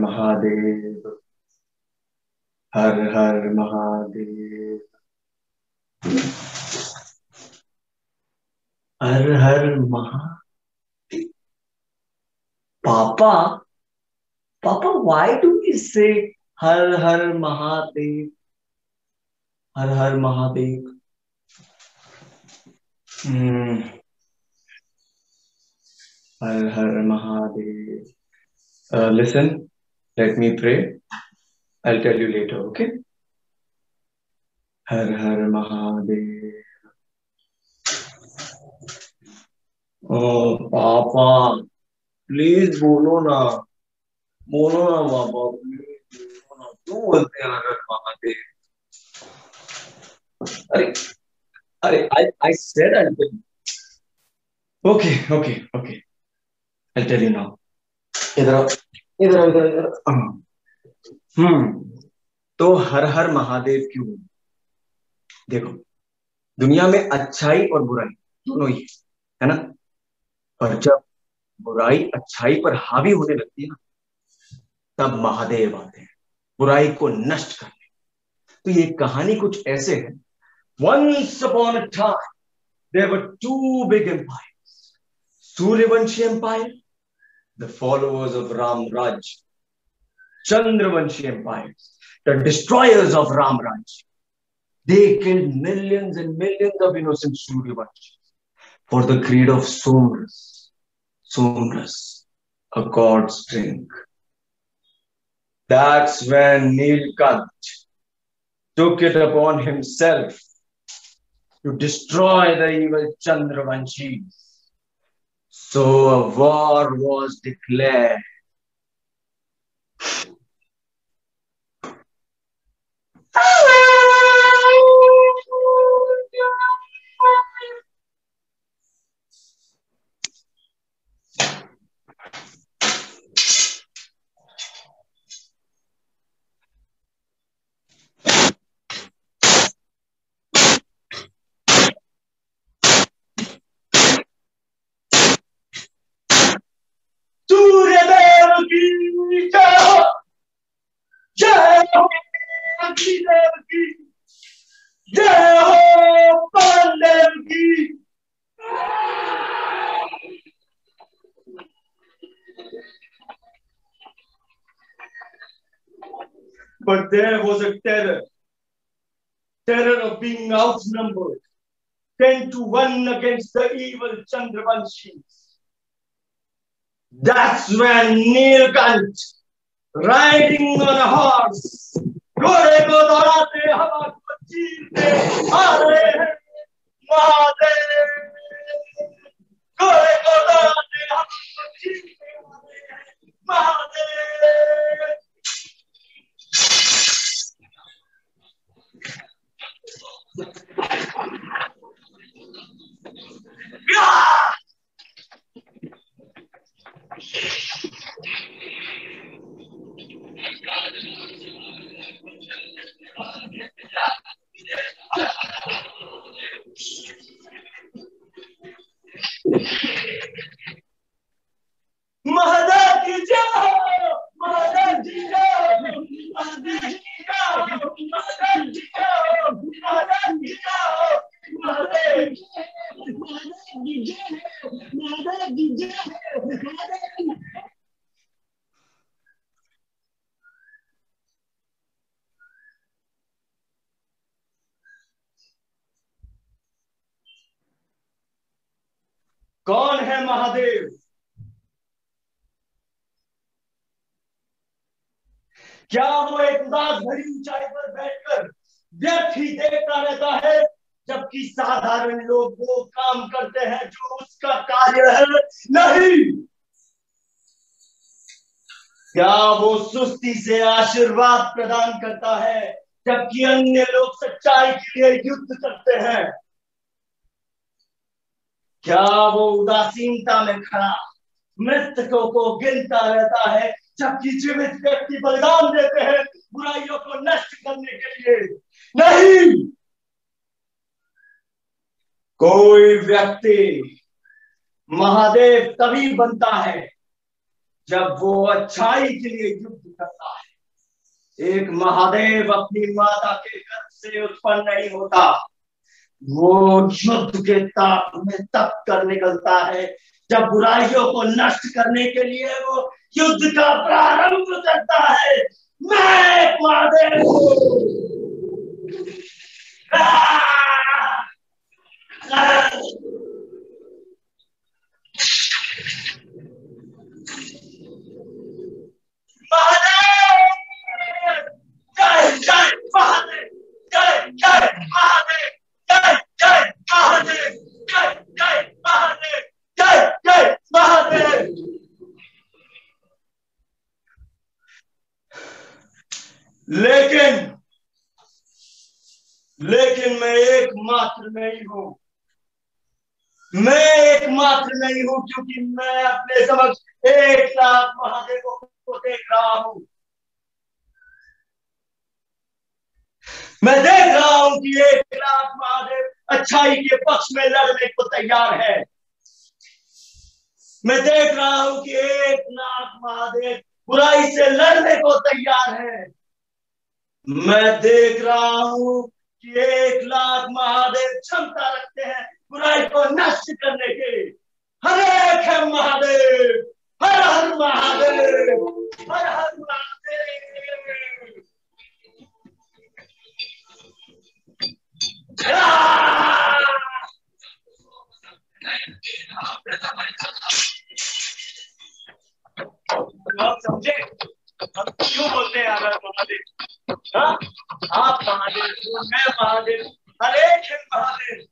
महादेव। हर हर महादेव। हर हर महा पापा पापा, why do we say her her Mahadev? Her her Mahadev. Hmm. Her her Mahadev. uh, listen let me pray i'll tell you later okay हर हर महादेव ओ पापा please बोलो ना बोलो ना पापा प्लीज बोलो ना क्यों बोलते हैं हर हर महादेव अरे अरे I I said I'll tell you. Okay, okay, okay. I'll tell you now. इधर इधर इधर इधर हम्म। तो हर हर महादेव क्यों देखो, दुनिया में अच्छाई और बुराई दोनों ही है ना? पर जब बुराई अच्छाई पर हावी होने लगती है ना, तब महादेव आते हैं, बुराई को नष्ट करने। तो ये कहानी कुछ ऐसे है। Once upon a time there were two big empires Suryavanshi empire the followers of Ram Raj, Chandravanshi empires, the destroyers of Ram Raj. They killed millions and millions of innocent Suryavanshis for the greed of Somras. Somras, a god's drink. That's when Nilkant took it upon himself to destroy the evil Chandravanshis so a war was declared. But there was a terror, terror of being outnumbered, 10 to 1 against the evil Chandravanshis. That's when Nilkant, riding on a horse, Mahadev क्या वो एक उदास भरी ऊंचाई पर बैठकर व्यर्थ ही देखता रहता है, जबकि साधारण लोग वो काम करते हैं जो उसका कार्य है नहीं। क्या वो सुस्ती से आशीर्वाद प्रदान करता है, जबकि अन्य लोग सच्चाई के लिए युद्ध करते हैं? क्या वो उदासीनता में खड़ा? मृतकों को गिनता रहता है, जबकि जीवित व्यक्ति बलिदान देते हैं बुराइयों को नष्ट करने के लिए। नहीं! कोई व्यक्ति महादेव तभी बनता है, जब वो अच्छाई के लिए युद्ध करता है। एक महादेव अपनी माता के गर्भ से उत्पन्न नहीं होता। वो युद्ध के ताप में तप कर निकलता है। जब बुराइयों को नष्ट करने के लिए वो युद्ध का प्रारंभ करता है, मैं लेकिन लेकिन मैं एकमात्र नहीं हूँ। मैं एकमात्र नहीं हूँ क्योंकि मैं अपने समक्ष एक लाख महादेव को देख रहा हूँ। मैं देख रहा हूँ कि एक लाख महादेव अच्छाई के पक्ष में लड़ने को तैयार है। मैं देख रहा हूँ कि एक लाख महादेव बुराई से लड़ने को तैयार है। मैं देख रहा हूँ कि एक लाख महादेव क्षमता रखते हैं बुराई को नष्ट करने के हरे है महादेव। हर हर महादेव। हर हर महादेव। समझे? आप महादेव मैं महादेव हरे महादेव।